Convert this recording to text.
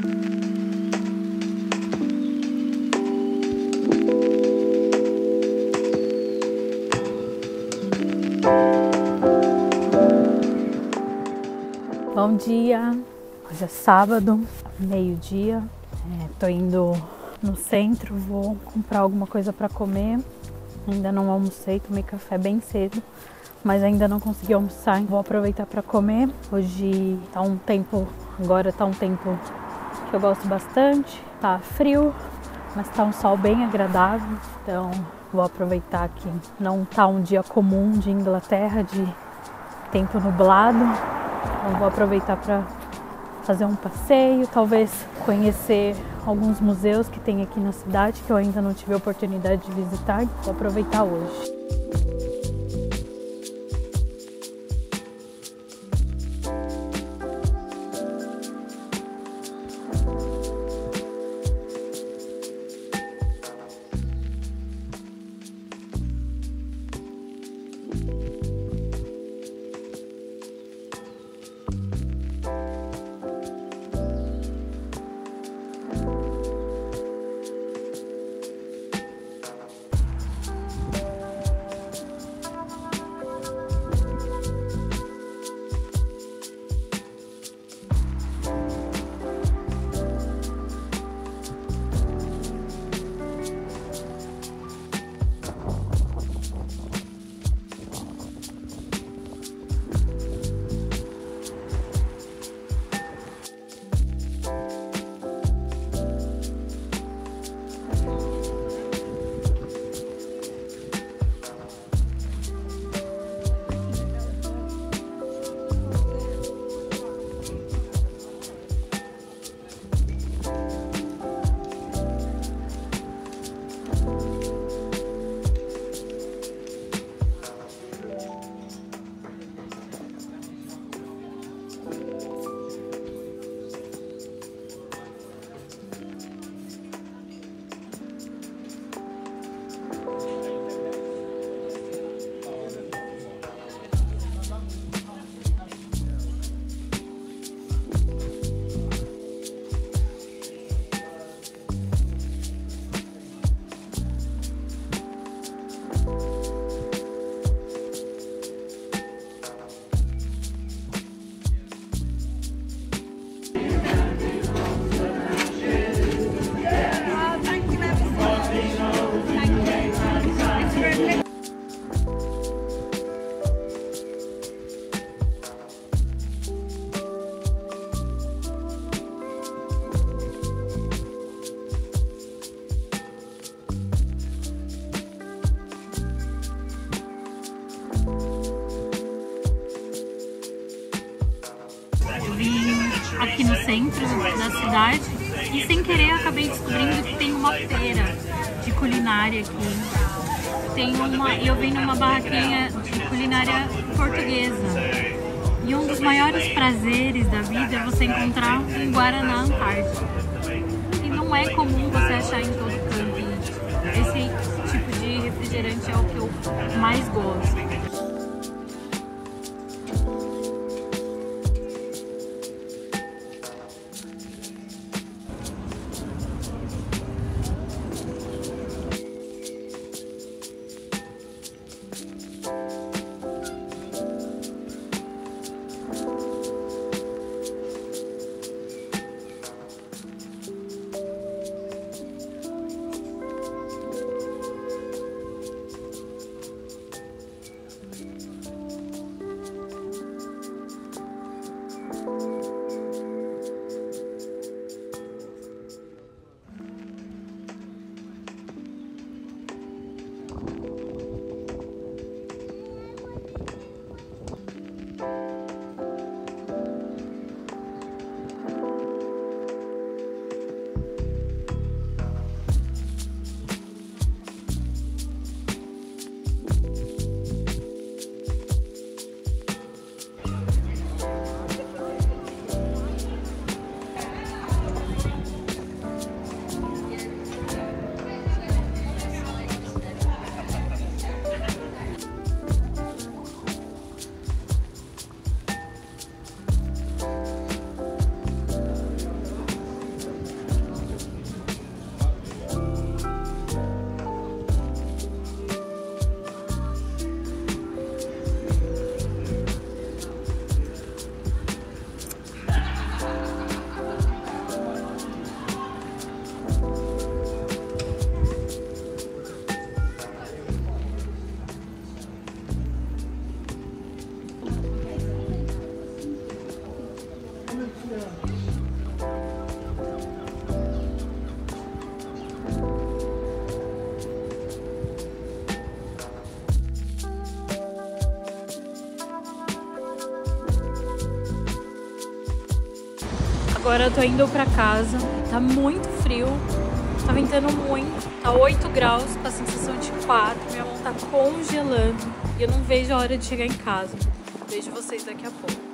Bom dia, hoje é sábado, meio-dia. É, tô indo no centro, vou comprar alguma coisa para comer. Ainda não almocei, tomei café bem cedo, mas ainda não consegui almoçar. Vou aproveitar para comer. Hoje tá um tempo, agora tá um tempo que eu gosto bastante. Tá frio, mas tá um sol bem agradável. Então vou aproveitar que não tá um dia comum de Inglaterra de tempo nublado. Então vou aproveitar para fazer um passeio, talvez conhecer alguns museus que tem aqui na cidade que eu ainda não tive a oportunidade de visitar. Vou aproveitar hoje. Centro da cidade e sem querer acabei descobrindo que tem uma feira de culinária aqui. Tem uma, eu vim numa barraquinha de culinária portuguesa. E um dos maiores prazeres da vida é você encontrar um Guaraná Antártico. E não é comum você achar em todo canto. Esse tipo de refrigerante é o que eu mais gosto. Agora eu tô indo pra casa. Tá muito frio. Tá ventando muito. Tá 8 graus com a sensação de 4. Minha mão tá congelando. E eu não vejo a hora de chegar em casa. Vejo vocês daqui a pouco.